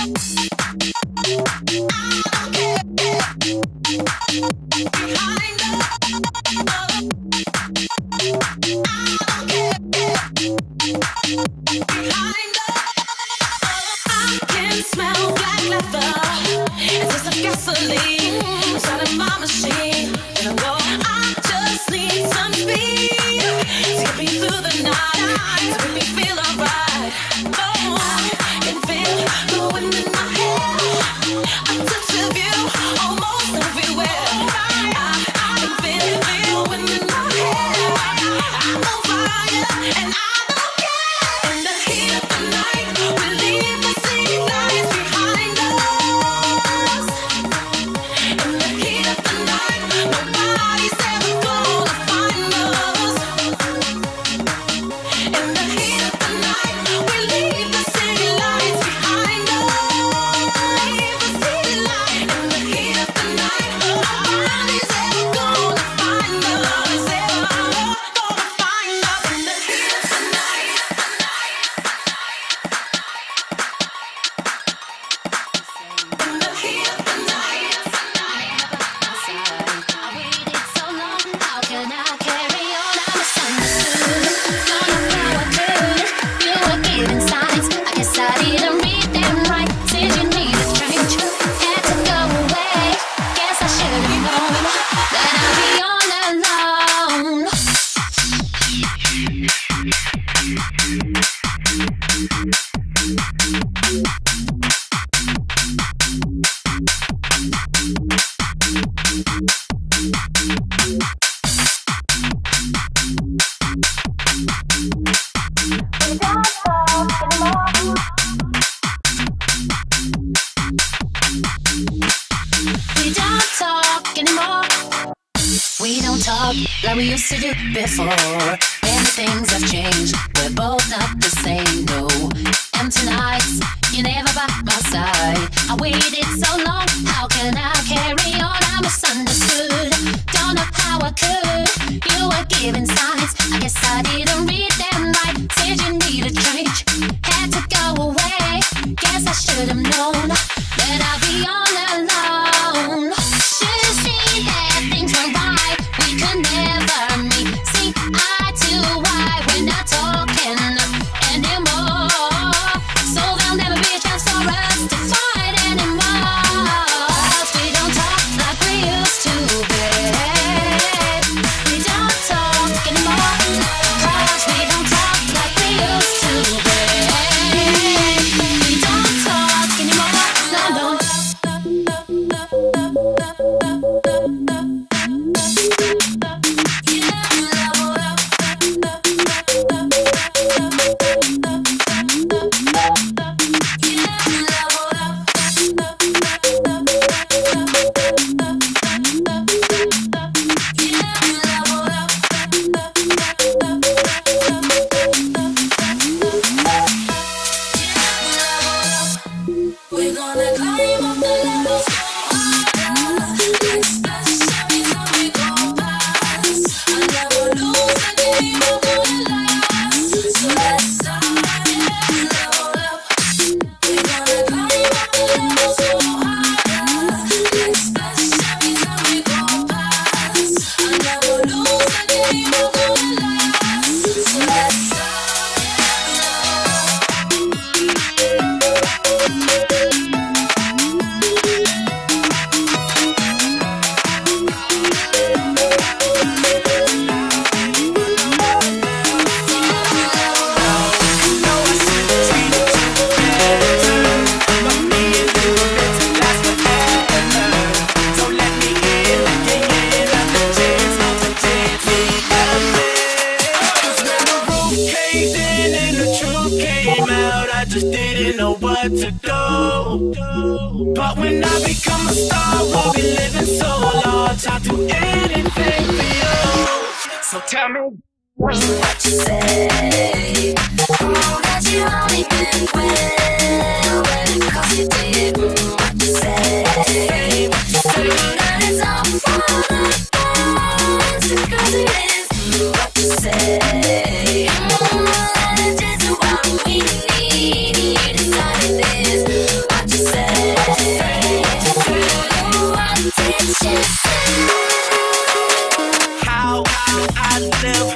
Música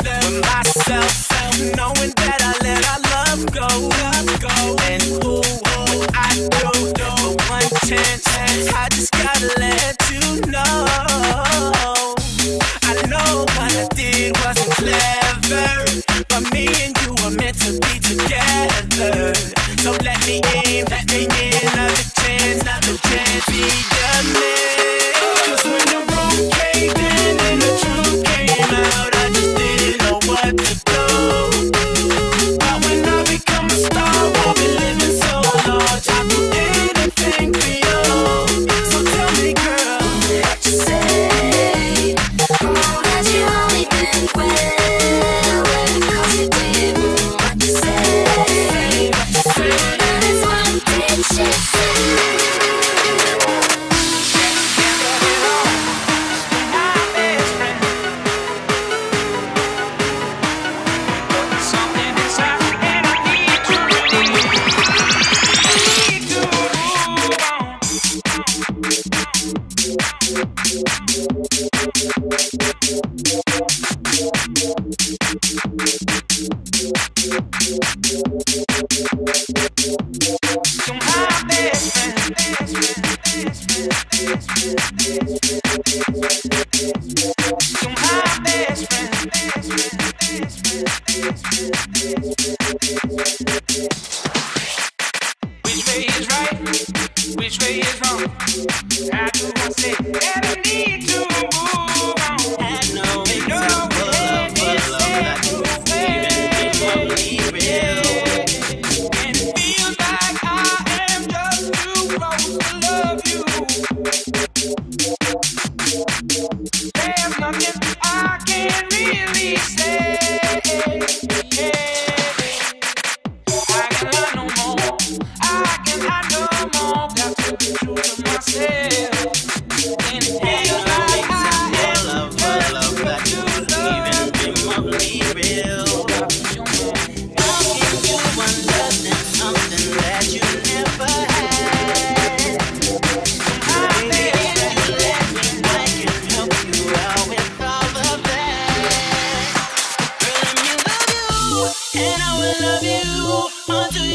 for myself, knowing that I let our love go, go, and I do, do one chance, I just gotta let you know. I know what I did wasn't.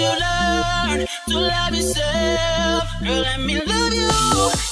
you learn to love yourself. Girl, let me love you.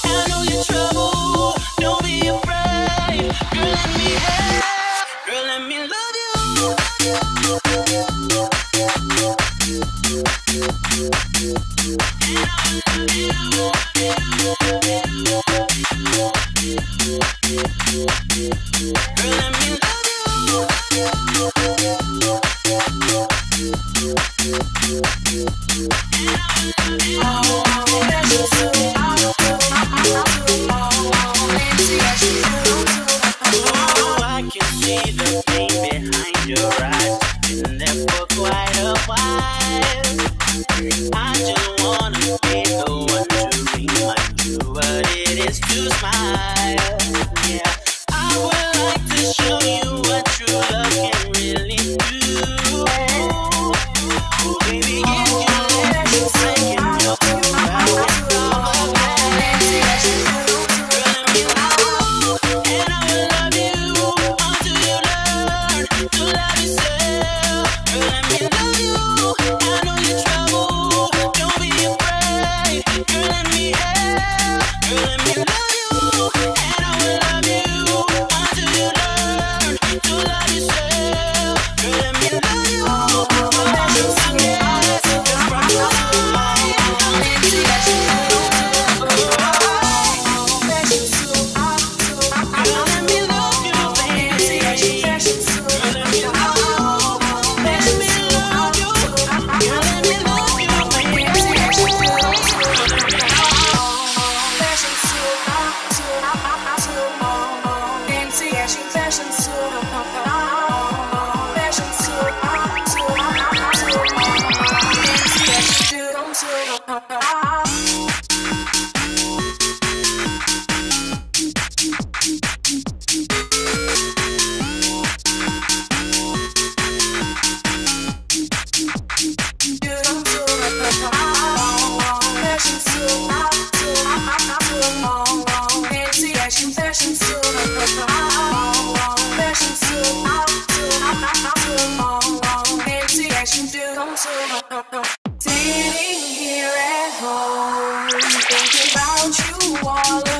wall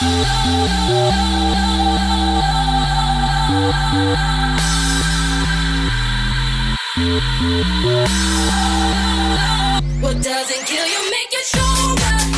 What doesn't kill you? Make you stronger,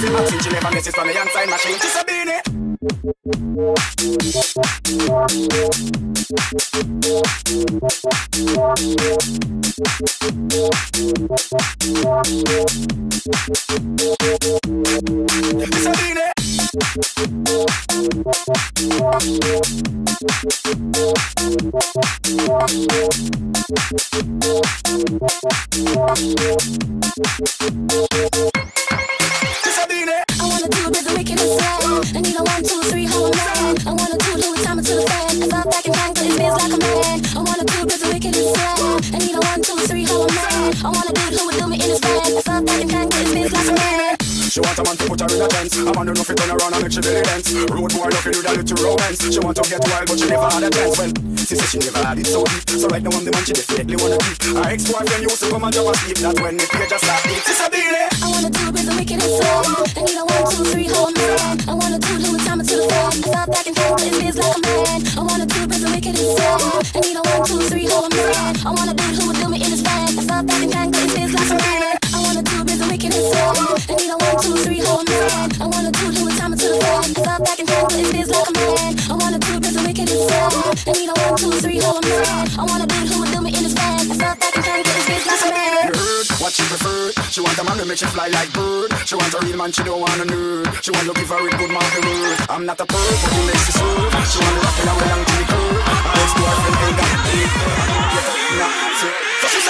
missing machine. She never misses on the hand machine. She's a beanie. She's a beanie. She want a man to put her in a fence. A man don't know if turn around and make she belly dance. Road boy love nothing with a little romance. She want to get wild, but she never had a chance. Well, she said she never had it so deep. So right now I'm the man she definitely wanna keep. Her ex-boyfriend used to come and drop a sleep. That's when me fear just start beat. It's a baby. Eh? I wanna do it with the wickedest soul. I need a one, two, three, hold me. I wanna do it with time until the fall. I got back and forth, but it feels like a man. I wanna do it with the wickedest soul. I need a one, two, three, hold me. I wanna do who will do me in this bed. I got back and forth, but it feels like a man in the sun. I man. I wanna do Louis time until the end. Love back and forth, it feels like a man. I wanna do this the wicked is sad. I need a one, two, three, man. I wanna be who would do me in his fan. Love back and forth, it feels like a man. You what she preferred. She want a man to make she fly like bird. She want a real man, she don't want a nerd. She want to give her a good mouth the word. I'm not a perv, but he makes you serve. She want to rock and I belong to the curve. Her ex-boyfriend ain't got a paper. Yeah, not so. So she's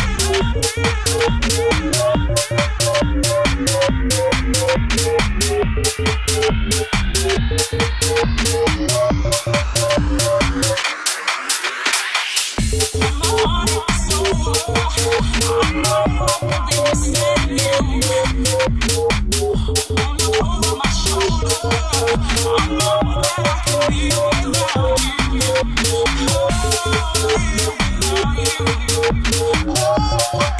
I know that I can be without you. Oh,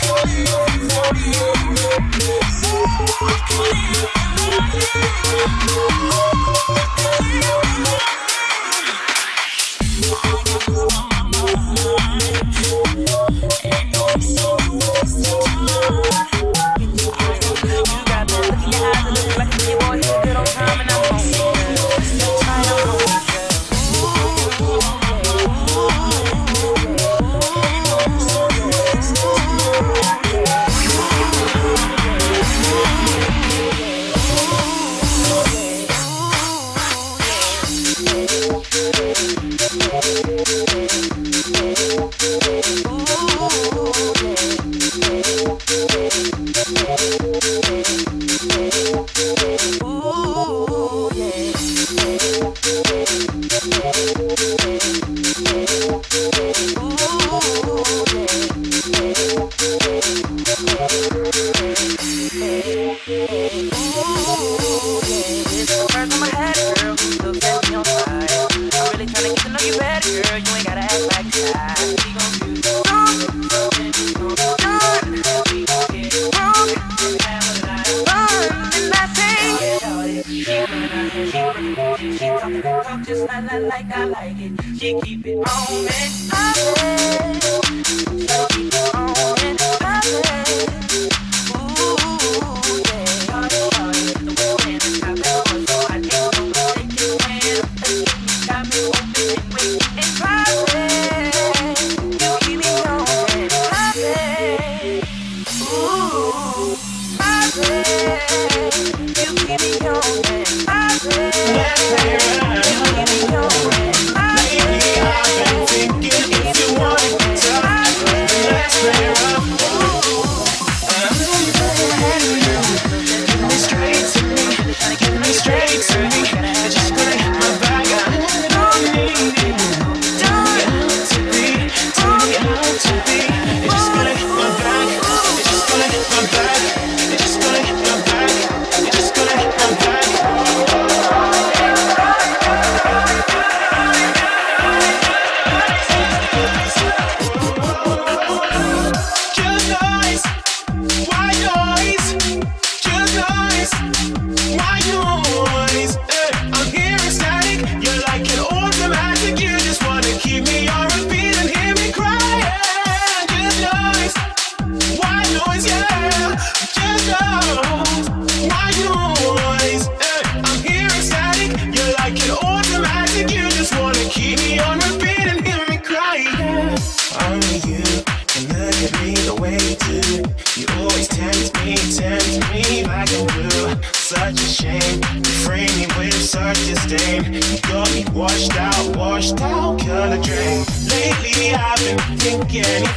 again.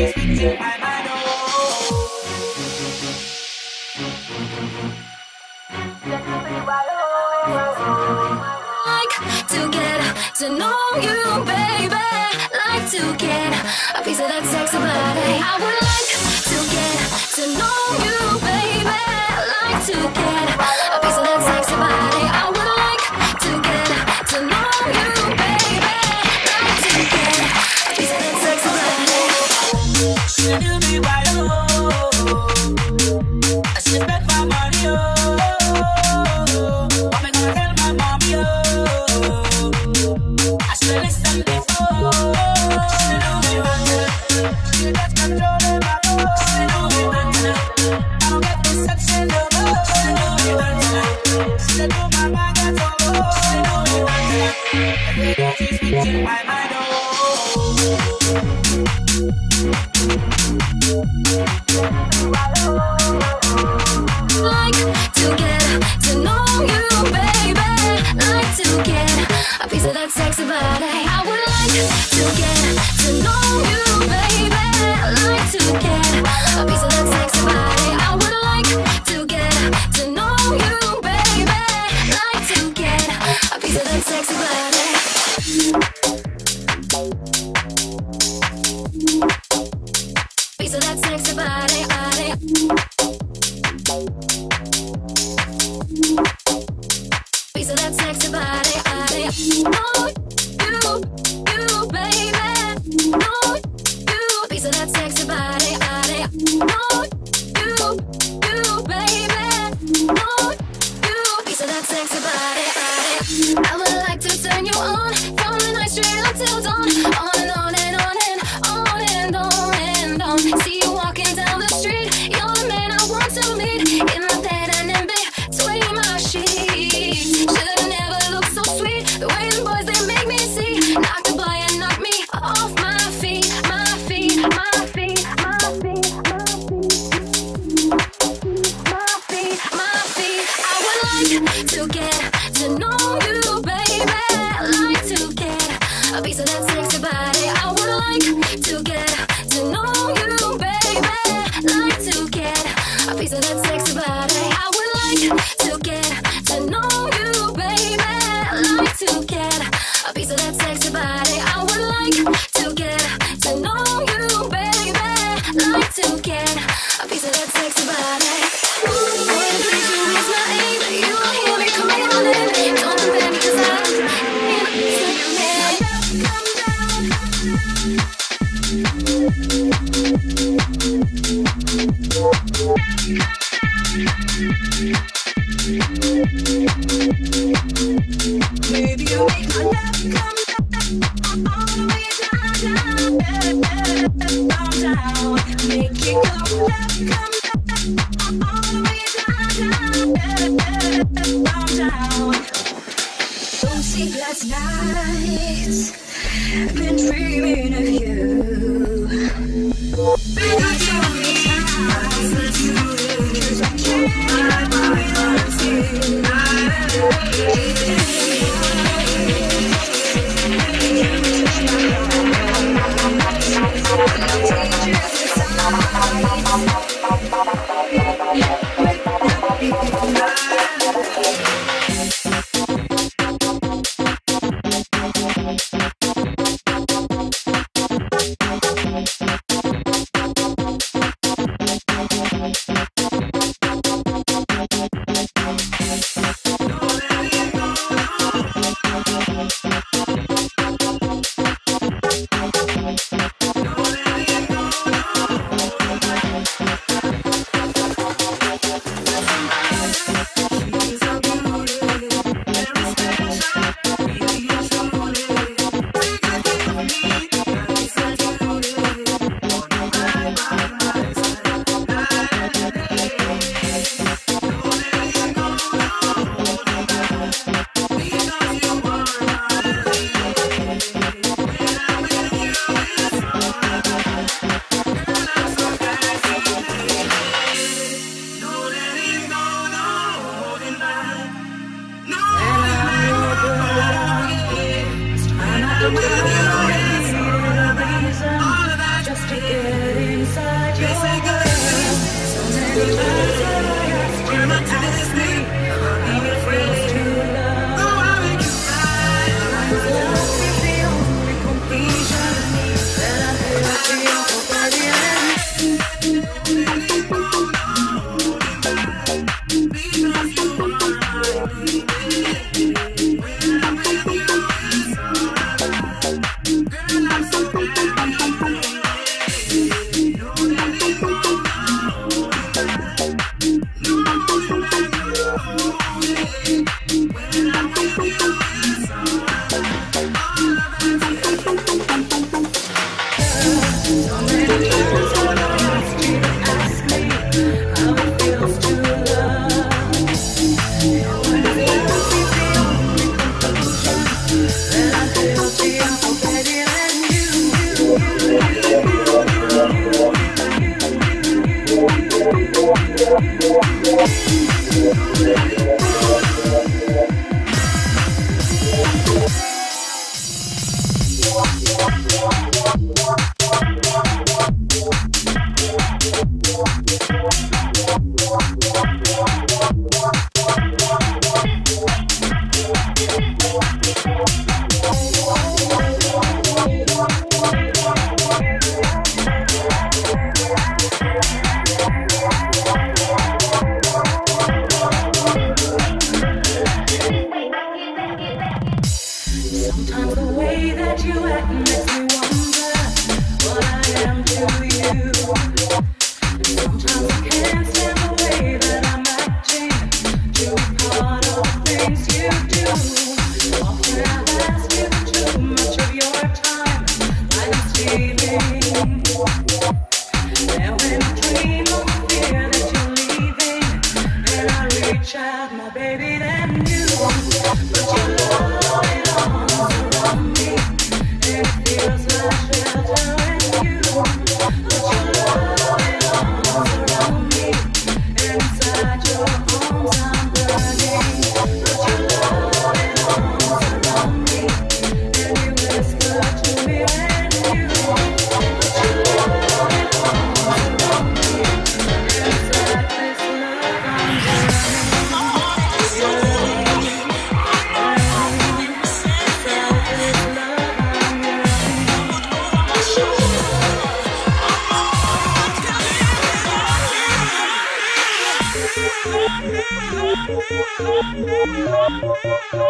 Like to get to know you, baby. Like to get a piece of that sexy body. I would.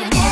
go? I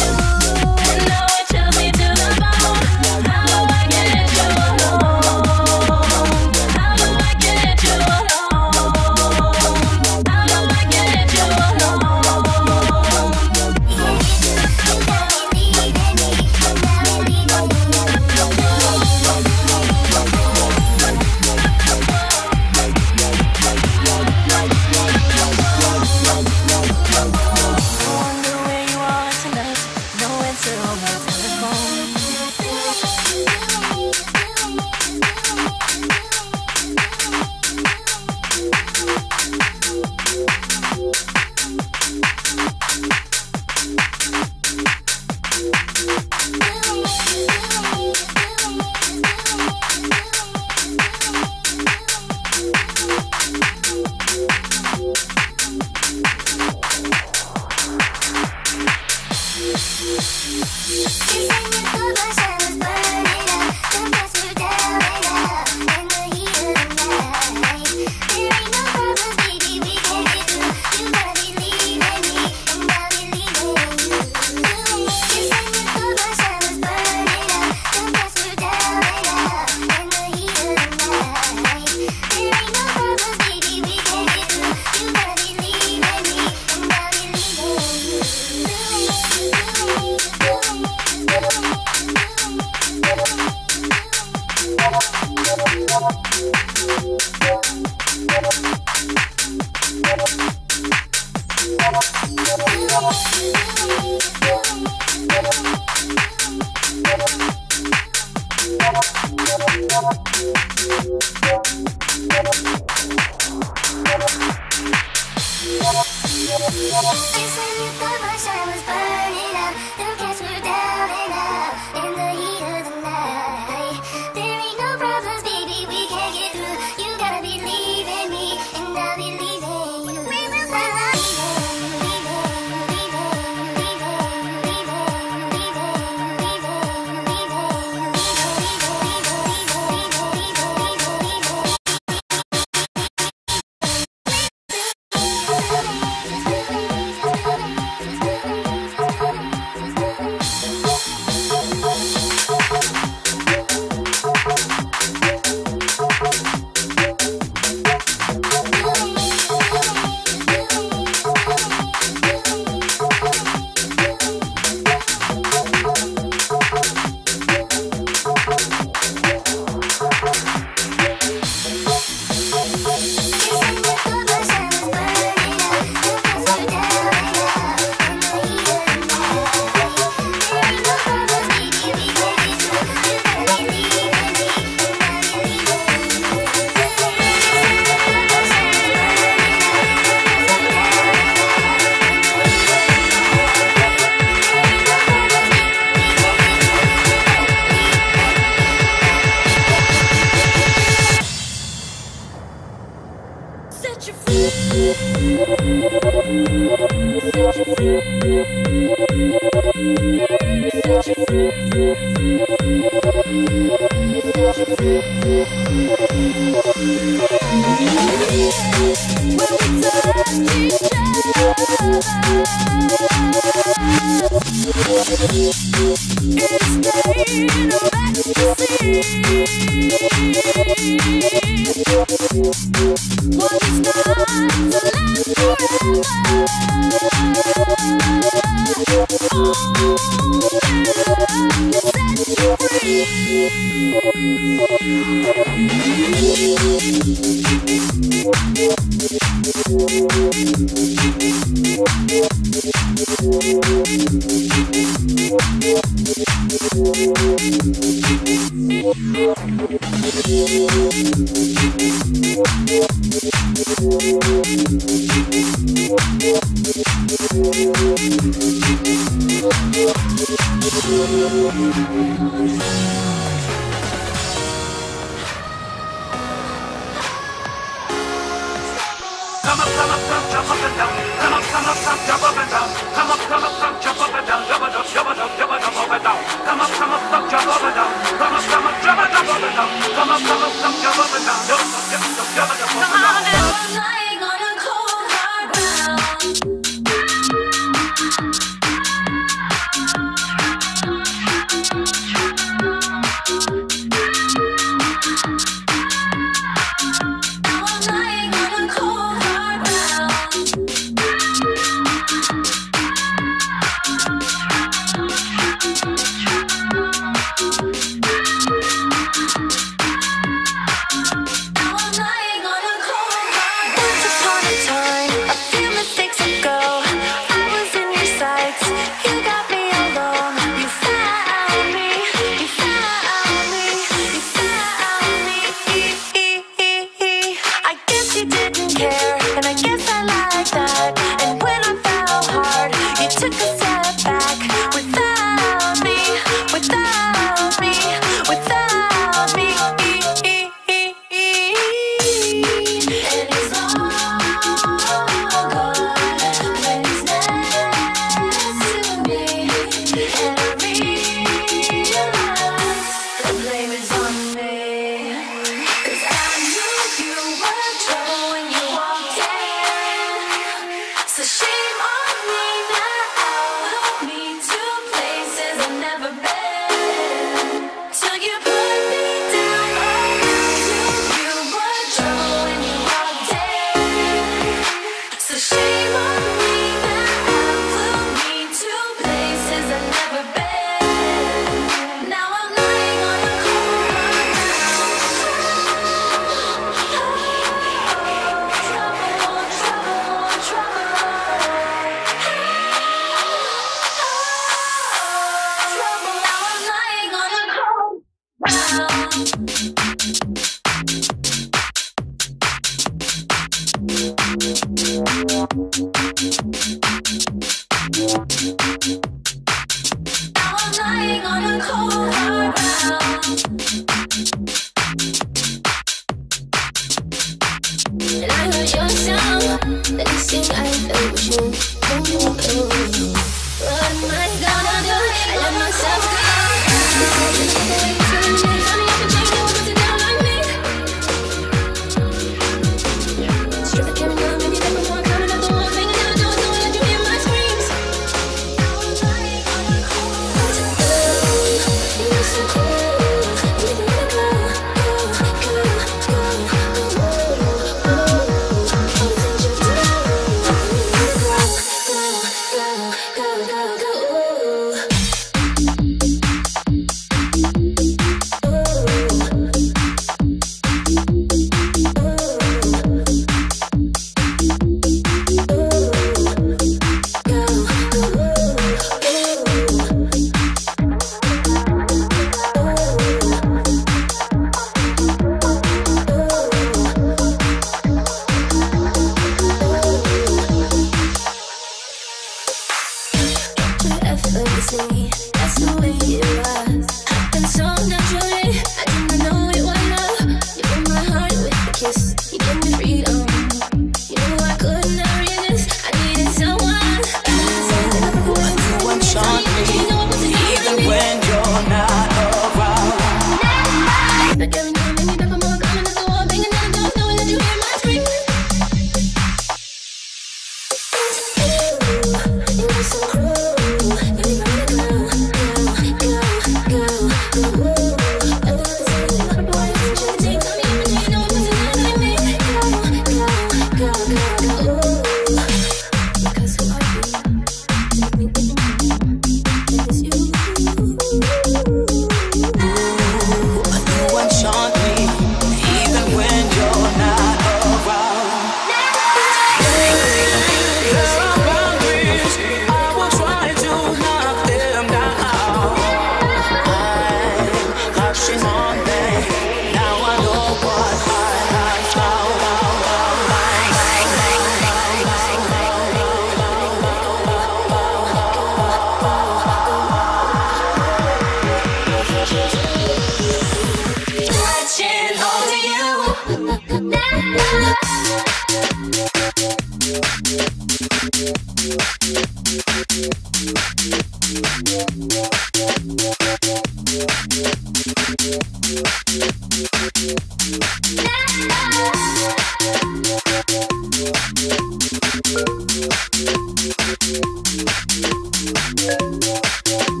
Yeah, yeah, yeah.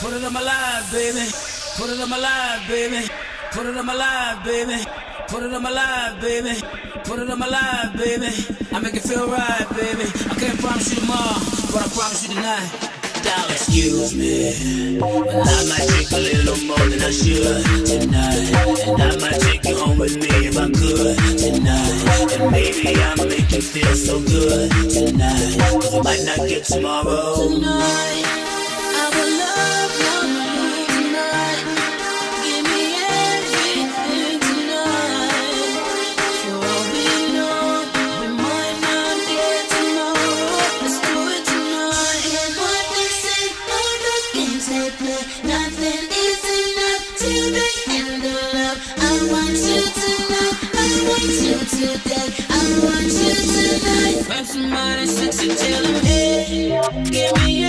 Put it on my live, baby. Put it on my live, baby. Put it on my live, baby. Put it on my live, baby. Put it on my live, baby. I make it feel right, baby. I can't promise you tomorrow, but I promise you tonight dollars. Excuse me, well, I might take a little more than I should tonight. And I might take you home with me if I could tonight. And maybe I'll make you feel so good tonight. Cause we might not get tomorrow. Tonight. I want you tonight. Somebody sexy, tell them, hey, give me